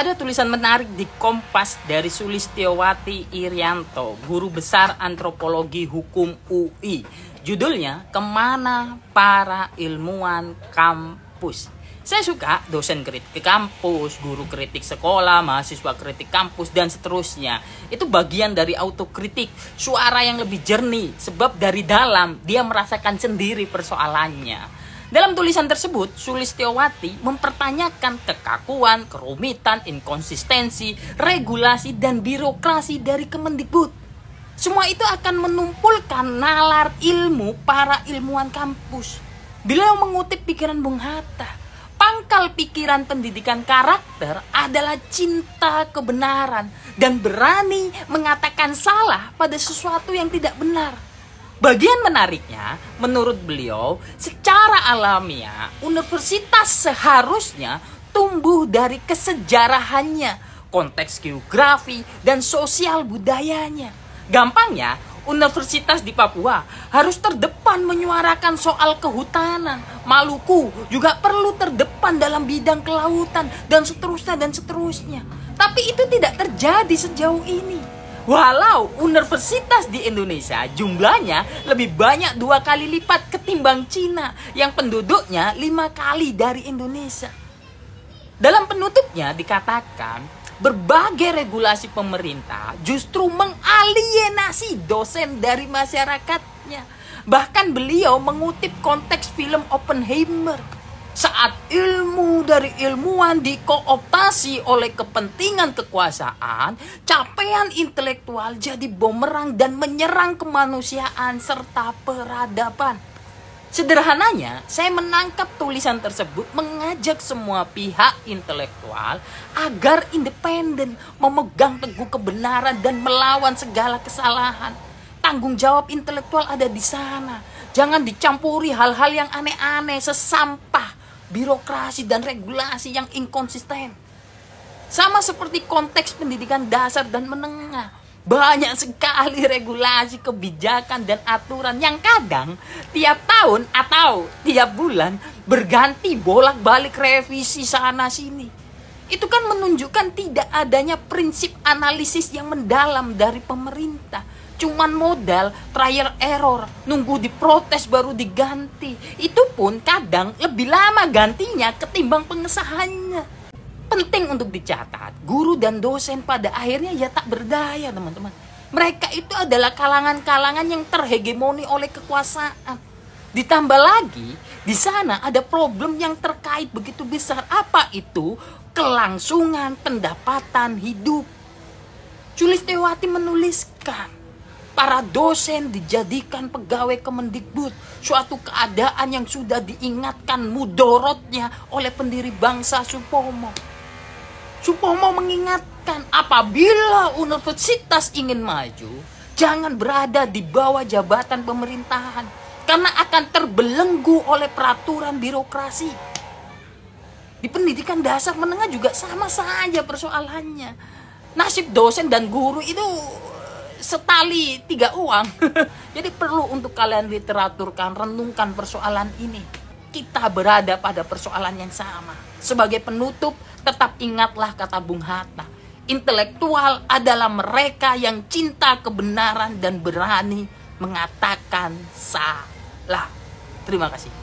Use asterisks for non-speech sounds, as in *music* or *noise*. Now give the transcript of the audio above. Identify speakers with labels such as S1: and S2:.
S1: Ada tulisan menarik di Kompas dari Sulistiowati Irianto, guru besar antropologi hukum UI. Judulnya, Ke mana Para Ilmuwan Kampus. Saya suka dosen kritik kampus, guru kritik sekolah, mahasiswa kritik kampus, dan seterusnya. Itu bagian dari autokritik, suara yang lebih jernih, sebab dari dalam dia merasakan sendiri persoalannya. Dalam tulisan tersebut, Sulistiowati mempertanyakan kekakuan, kerumitan, inkonsistensi, regulasi, dan birokrasi dari Kemendikbud. Semua itu akan menumpulkan nalar ilmu para ilmuwan kampus. Beliau mengutip pikiran Bung Hatta. Pangkal pikiran pendidikan karakter adalah cinta kebenaran dan berani mengatakan salah pada sesuatu yang tidak benar Bagian menariknya, menurut beliau, secara alamiah, universitas seharusnya tumbuh dari kesejarahannya, konteks geografi, dan sosial budayanya. Gampangnya, universitas di Papua harus terdepan menyuarakan soal kehutanan. Maluku juga perlu terdepan dalam bidang kelautan, dan seterusnya, dan seterusnya. Tapi itu tidak terjadi sejauh ini. Walau universitas di Indonesia jumlahnya lebih banyak dua kali lipat ketimbang Cina yang penduduknya lima kali dari Indonesia. Dalam penutupnya dikatakan berbagai regulasi pemerintah justru mengalienasi dosen dari masyarakatnya. Bahkan beliau mengutip konteks film Oppenheimer saat ilmu dari ilmuwan dikooptasi oleh kepentingan kekuasaan, capaian intelektual jadi bumerang dan menyerang kemanusiaan serta peradaban. Sederhananya, saya menangkap tulisan tersebut mengajak semua pihak intelektual agar independen, memegang teguh kebenaran dan melawan segala kesalahan. Tanggung jawab intelektual ada di sana. Jangan dicampuri hal-hal yang aneh-aneh, sesampah birokrasi dan regulasi yang inkonsisten. Sama seperti konteks pendidikan dasar dan menengah. Banyak sekali regulasi, kebijakan, dan aturan yang kadang tiap tahun atau tiap bulan berganti bolak-balik revisi sana-sini. Itu kan menunjukkan tidak adanya prinsip analisis yang mendalam dari pemerintah. Cuman modal trial error nunggu diprotes baru diganti. Itu pun kadang lebih lama gantinya ketimbang pengesahannya. Penting untuk dicatat guru dan dosen pada akhirnya ya tak berdaya teman-teman. Mereka itu adalah kalangan-kalangan yang terhegemoni oleh kekuasaan. Ditambah lagi di sana ada problem yang terkait begitu besar. Apa itu kelangsungan pendapatan hidup Julis Tewati menuliskan para dosen dijadikan pegawai Kemendikbud, suatu keadaan yang sudah diingatkan mudorotnya oleh pendiri bangsa Supomo. Supomo mengingatkan apabila universitas ingin maju, jangan berada di bawah jabatan pemerintahan karena akan terbelenggu oleh peraturan birokrasi. Di pendidikan dasar menengah juga sama saja persoalannya. Nasib dosen dan guru itu setali tiga uang. *laughs* Jadi perlu untuk kalian literaturkan, renungkan persoalan ini. Kita berada pada persoalan yang sama. Sebagai penutup, tetap ingatlah kata Bung Hatta. Intelektual adalah mereka yang cinta kebenaran dan berani mengatakan salah. Terima kasih.